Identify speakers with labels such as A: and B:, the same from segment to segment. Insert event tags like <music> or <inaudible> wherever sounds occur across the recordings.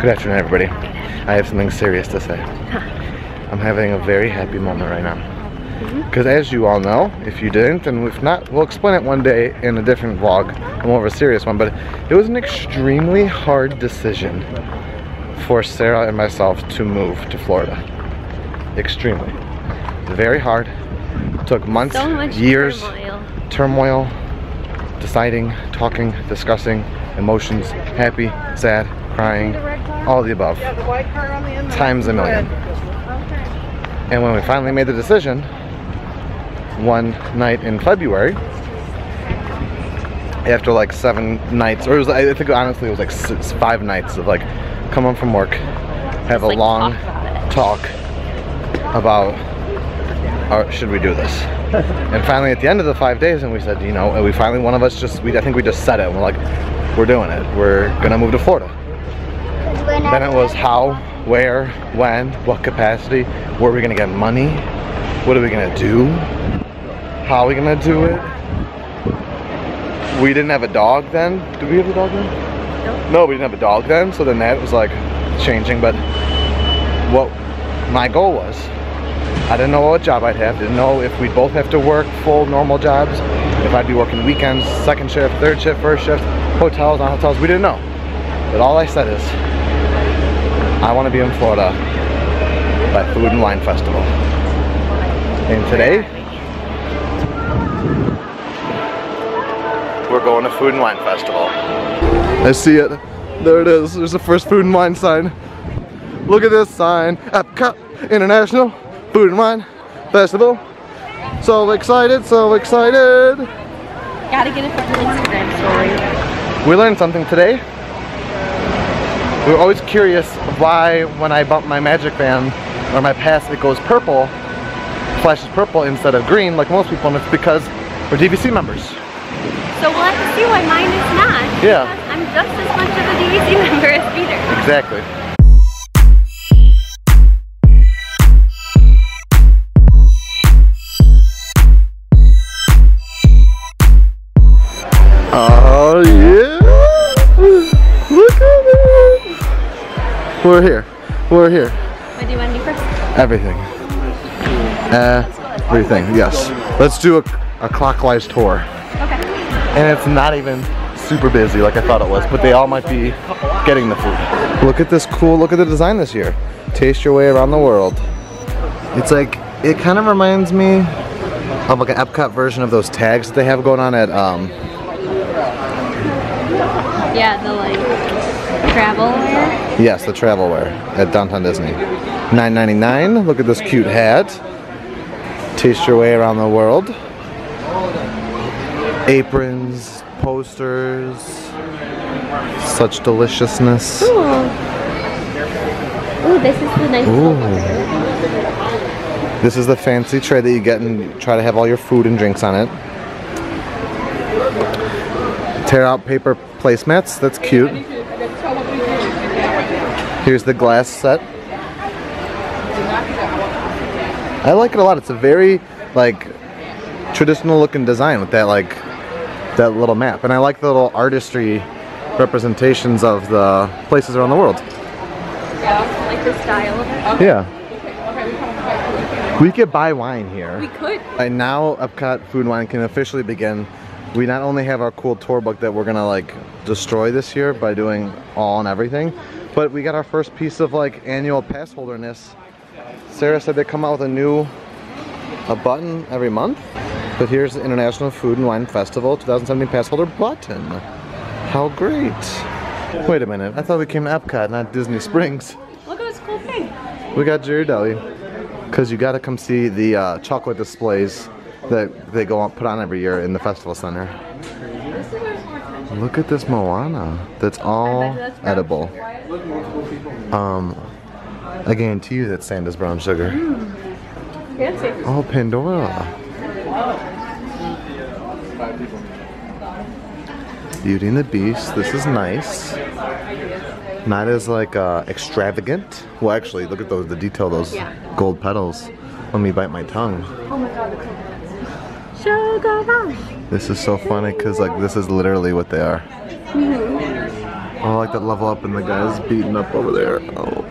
A: Good afternoon, everybody. I have something serious to say. I'm having a very happy moment right now. Mm-hmm. Because as you all know, if you didn't, and if not, we'll explain it one day in a different vlog, a more of a serious one, but it was an extremely hard decision for Sarah and myself to move to Florida. Extremely. Very hard. Took months,
B: So
A: years,
B: turmoil.
A: turmoil, deciding, talking, discussing, emotions, happy, sad, crying, all of the above. Times a million. And when we finally made the decision, one night in February, after like seven nights, or it was, I think honestly it was like six, five nights of like come home from work, have a
B: like,
A: long
B: talk about it.
A: talk about or should we do this? <laughs> and finally at the end of the five days and we said, you know, and we finally one of us just we I think we just said it and we're like, we're doing it. We're gonna move to Florida. Then it was how, where, when, what capacity, where are we gonna get money? What are we gonna do? How are we gonna do it? We didn't have a dog then. Did we have a dog then? No, we didn't have a dog then, so then that was like changing, but what my goal was, I didn't know what job I'd have, didn't know if we'd both have to work full normal jobs, if I'd be working weekends, second shift, third shift, first shift, hotels, non hotels, we didn't know. But all I said is, I want to be in Florida by Food and Wine Festival. And today, we're going to Food and Wine Festival. I see it. There it is. There's the first Food and Wine sign. Look at this sign. Epcot International Food and Wine Festival. So excited, so excited.
B: Gotta get it for the Instagram story.
A: We learned something today. We're always curious why when I bump my magic band or my pass it goes purple, flashes purple instead of green like most people and it's because we're DVC members.
B: So we'll have to see why mine is not.
A: Yeah.
B: I'm just as much of a DVC <laughs> member as Peter.
A: Exactly. We're here. We're here.
B: What do you want to do first?
A: Everything. Everything. Yes. Let's do a, a clockwise tour.
B: Okay.
A: And it's not even super busy like I thought it was, but they all might be getting the food. Look at this cool, look at the design this year. Taste your way around the world. It's like, it kind of reminds me of like an Epcot version of those tags that they have going on at, um,
B: Yeah, the like travel wear.
A: Yes, the travelware at Downtown Disney. $9.99, look at this cute hat. Taste your way around the world. Aprons, posters, such deliciousness.
B: Ooh. Ooh, this is the nice
A: Ooh. This is the fancy tray that you get and try to have all your food and drinks on it. Tear out paper placemats, that's cute. Here's the glass set. I like it a lot. It's a very like traditional looking design with that like that little map. And I like the little artistry representations of the places around the world.
B: Yeah, like the style of it.
A: Yeah. We could buy wine here.
B: We could.
A: And now Epcot Food and Wine can officially begin. We not only have our cool tour book that we're gonna like destroy this year by doing all and everything, but we got our first piece of like annual pass holderness. Sarah said they come out with a new a button every month. But here's the International Food and Wine Festival 2017 pass holder button. How great. Wait a minute, I thought we came to Epcot, not Disney Springs.
B: Look at this cool thing.
A: We got Ghirardelli. Because you got to come see the uh, chocolate displays that they go on, put on every year in the festival center. Look at this Moana. That's all
B: that's
A: edible. Um, I guarantee you that sand is brown sugar.
B: Fancy.
A: Oh, Pandora. Beauty and the Beast. This is nice. Not as like uh, extravagant. Well, actually, look at those. The detail. Those
B: Yeah.
A: gold petals. Let me bite my tongue.
B: Oh my god. Sugar rush.
A: This is so funny because like this is literally what they are. Mm-hmm. Oh, I like that level up and the guy's beating up over there. Oh.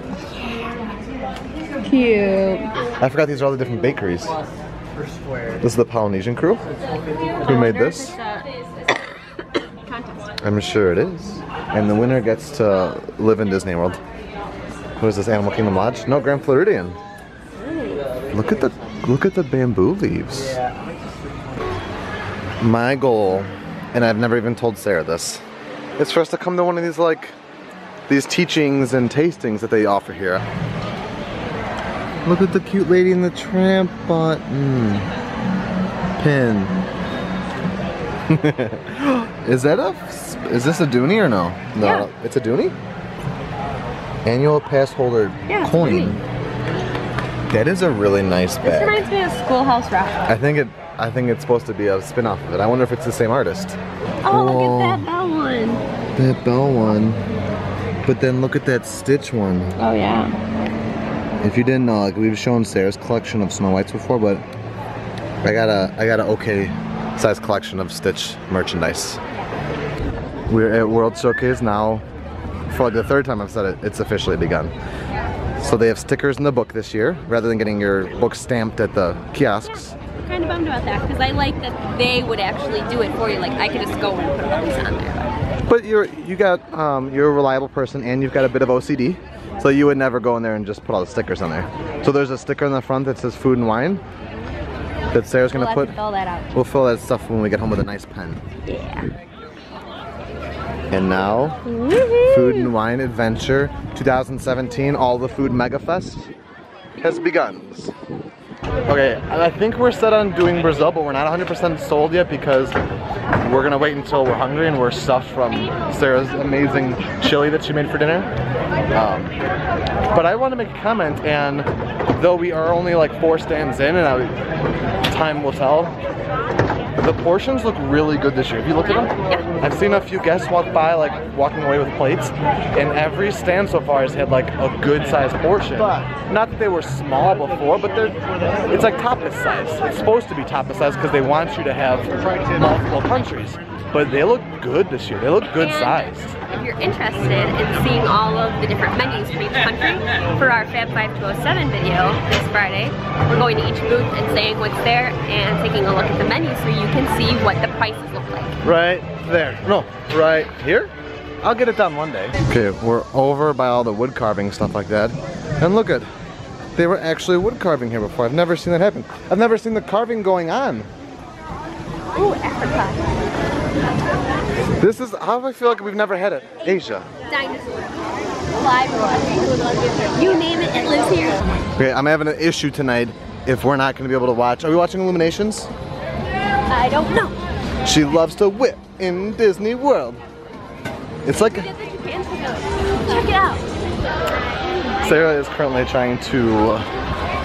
B: Cute.
A: I forgot these are all the different bakeries. This is the Polynesian crew. Who made this? <coughs> I'm sure it is. And the winner gets to live in Disney World. Who is this? Animal Kingdom Lodge? No, Grand Floridian. Look at the look at the bamboo leaves. My goal, and I've never even told Sarah this, is for us to come to one of these like these teachings and tastings that they offer here. Look at the cute lady in the tramp button. Hmm, pin. <laughs> is that a, is this a Dooney or no? No,
B: Yeah.
A: it's a Dooney? Annual pass holder
B: Yeah,
A: coin. That is a really nice bag.
B: This reminds me of Schoolhouse Rock.
A: I think it, I think it's supposed to be a spin-off of it. I wonder if it's the same artist.
B: Oh, look at that bell one.
A: That bell one. But then look at that Stitch one.
B: Oh yeah.
A: If you didn't know, like we've shown Sarah's collection of Snow Whites before, but I got a I got an okay size collection of Stitch merchandise. We're at World Showcase now. For like the third time I've said it, it's officially begun. So they have stickers in the book this year, rather than getting your book stamped at the kiosks.
B: I'm kind of bummed about that because I like that they would actually do it for you. Like I could just go and put all these on there.
A: But you're you got um, you're a reliable person and you've got a bit of OCD, so you would never go in there and just put all the stickers on there. So there's a sticker in the front that says food and wine that Sarah's gonna put.
B: to fill that out.
A: We'll fill that stuff when we get home with a nice pen.
B: Yeah.
A: And now, Food and Wine Adventure 2017, all the Food Mega Fest has begun. Okay, I think we're set on doing Brazil, but we're not 100% sold yet because we're gonna wait until we're hungry and we're stuffed from Sarah's amazing chili that she made for dinner. Um, but I want to make a comment, and though we are only like four stands in, and I, time will tell, the portions look really good this year. Have you looked at them? I've seen a few guests walk by, like walking away with plates, and every stand so far has had like a good sized portion. Not that they were small before, but they're it's like tapas size. It's supposed to be tapas size because they want you to have multiple countries. But they look good this year. They look good
B: And
A: sized.
B: If you're interested in seeing all of the different menus from each country, for our Fab 5207 video this Friday, we're going to each booth and saying what's there and taking a look at the menu so you can see what the prices look like.
A: Right there. No, right here? I'll get it done one day. Okay, we're over by all the wood carving stuff like that. And look at, they were actually wood carving here before. I've never seen that happen. I've never seen the carving going on.
B: Ooh, Africa.
A: This is, how do I feel like we've never had it? Asia.
B: Dinosaur. Live. You name it, it lives here.
A: Okay, I'm having an issue tonight if we're not gonna be able to watch. Are we watching Illuminations?
B: I don't know.
A: She loves to whip in Disney World. It's like,
B: Get the Japan ticket. Check it out.
A: Sarah is currently trying to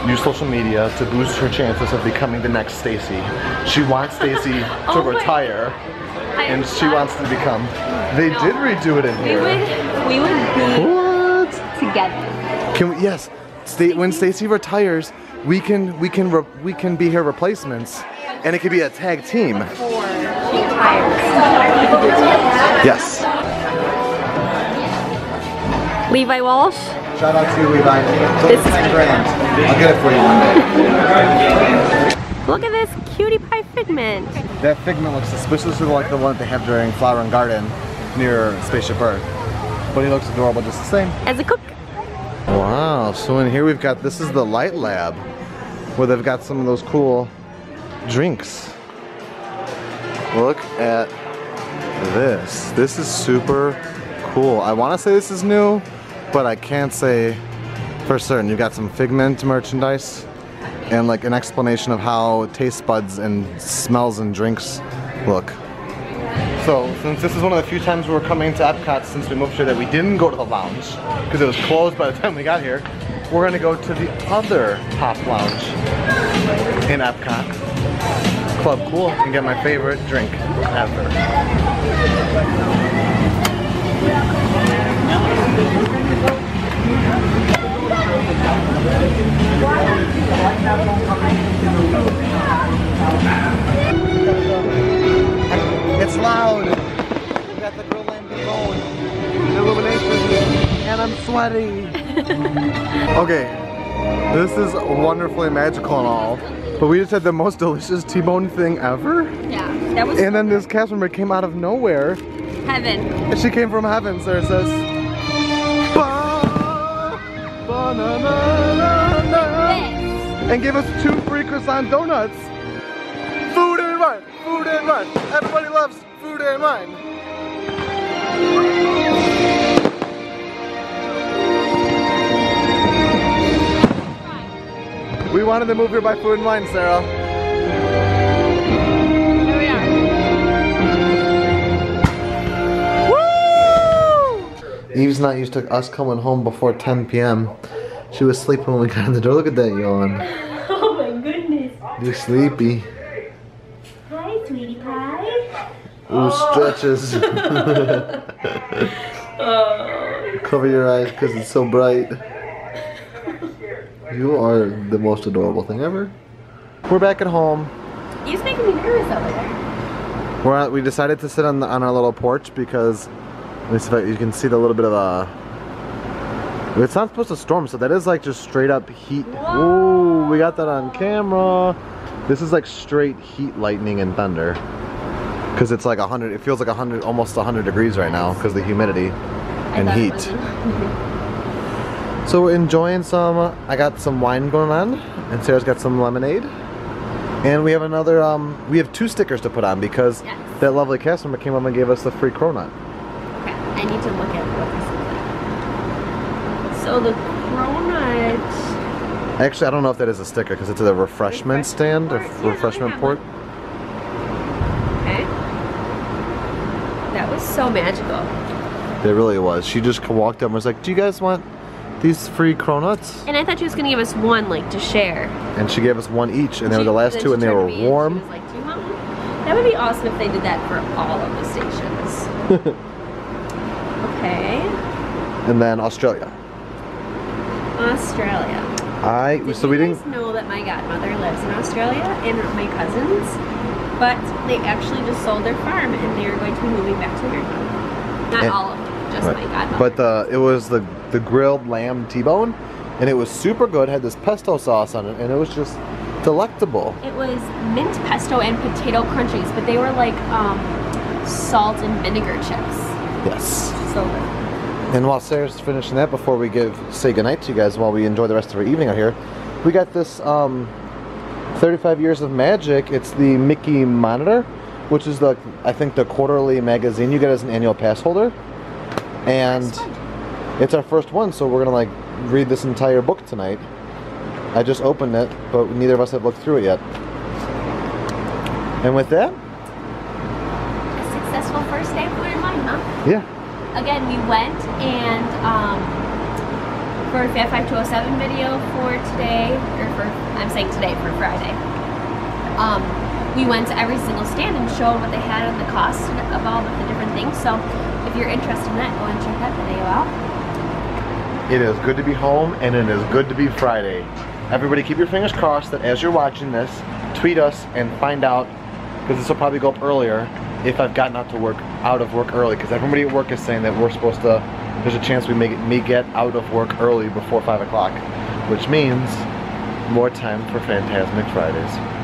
A: use social media to boost her chances of becoming the next Stacey. She wants Stacey <laughs> to
B: Oh
A: retire
B: I
A: and she wants to become. They did redo it in
B: We
A: here.
B: would, we would be
A: What?
B: together.
A: Can we? Yes. Sta when Stacey retires, we can we can re we can be her replacements, and it could be a tag team.
B: She retires. We could do it together.
A: Yes.
B: Levi Walsh.
A: Shout out to you, Levi.
B: This is-
A: ten grand. I'll get it for you one day.
B: Look at this cutie pie figment.
A: That figment looks suspiciously like the one they have during Flower and Garden near Spaceship Earth. But he looks adorable just the same.
B: As a cook.
A: Wow, so in here we've got, this is the Light Lab, where they've got some of those cool drinks. Look at this. This is super cool. I want to say this is new, but I can't say for certain. You've got some Figment merchandise and like an explanation of how taste buds and smells and drinks look. So, since this is one of the few times we're coming to Epcot since we moved here that we didn't go to the lounge, because it was closed by the time we got here, we're gonna go to the other Hop Lounge in Epcot, Club Cool, and get my favorite drink ever. Wonderfully magical and all, but we just had the most delicious T-bone thing ever.
B: Yeah, that was.
A: And then this cast member came out of nowhere.
B: Heaven.
A: And she came from heaven, so it says. Ba, ba, na, na, na, and gave us two free croissant donuts. Food and wine, food and wine. Everybody loves food and wine. We wanted to move here by food and wine, Sarah.
B: Here we
A: are. Woo! Eve's not used to us coming home before 10 p.m. She was sleeping when we got in the door. Look at that yawn. <laughs>
B: Oh my goodness.
A: You're sleepy.
B: Hi, sweetie pie.
A: Ooh, oh. stretches.
B: oh. <laughs> <laughs>
A: Cover your eyes because it's so bright. You are the most adorable thing ever. We're back at home.
B: He's making me nervous over there.
A: We're at, we decided to sit on the, on our little porch because at least if I, you can see the little bit of a. It's not supposed to storm, so that is like just straight up heat. Whoa, we got that on camera. This is like straight heat, lightning, and thunder. Because it's like 100, it feels like 100, almost 100 degrees right now because the humidity and heat. <laughs> So we're enjoying some, uh, I got some wine going on, and Sarah's got some lemonade. And we have another, um, we have two stickers to put on because
B: yes.
A: that lovely customer came up and gave us the free cronut.
B: Okay, I need to look at what this is. So the cronut...
A: Actually, I don't know if that is a sticker because it's a refreshment stand, a
B: yeah,
A: refreshment port.
B: Okay. That was so magical.
A: It really was. She just walked up and was like, do you guys want these free cronuts.
B: And I thought she was gonna give us one, like, to share.
A: And she gave us one each, and they were the last two, and they were warm.
B: Like, do you want one? That would be awesome if they did that for all of the stations. <laughs> okay.
A: And then Australia.
B: Australia.
A: I
B: Did
A: so we
B: guys
A: didn't
B: know that my godmother lives in Australia and my cousins, but they actually just sold their farm and they are going to be moving back to America. Not
A: And-
B: all of them, just
A: right.
B: my godmother.
A: But the it was the the grilled lamb T-bone, and it was super good. Had this pesto sauce on it, and it was just delectable.
B: It was mint pesto and potato crunchies, but they were like um, salt and vinegar chips.
A: Yes.
B: So good.
A: And while Sarah's finishing that, before we give say goodnight to you guys, while we enjoy the rest of our evening out here, we got this um, 35 years of magic. It's the Mickey Monitor, which is the I think the quarterly magazine you get as an annual pass holder, and it's our first one. So we're gonna like read this entire book tonight. I just opened it, but neither of us have looked through it yet. And with that,
B: A successful first day of and Wine, huh?
A: yeah,
B: Again, we went and um, for a Fab 5207 video for today, or for, I'm saying today, for Friday, um, we went to every single stand and showed what they had and the cost of all of the different things. So if you're interested in that, go and check that video out.
A: It is good to be home and it is good to be Friday. Everybody keep your fingers crossed that as you're watching this, tweet us and find out, because this will probably go up earlier, if I've gotten out to work, out of work early, because everybody at work is saying that we're supposed to, there's a chance we may get, may get out of work early before 5 o'clock, which means more time for Fantasmic Fridays.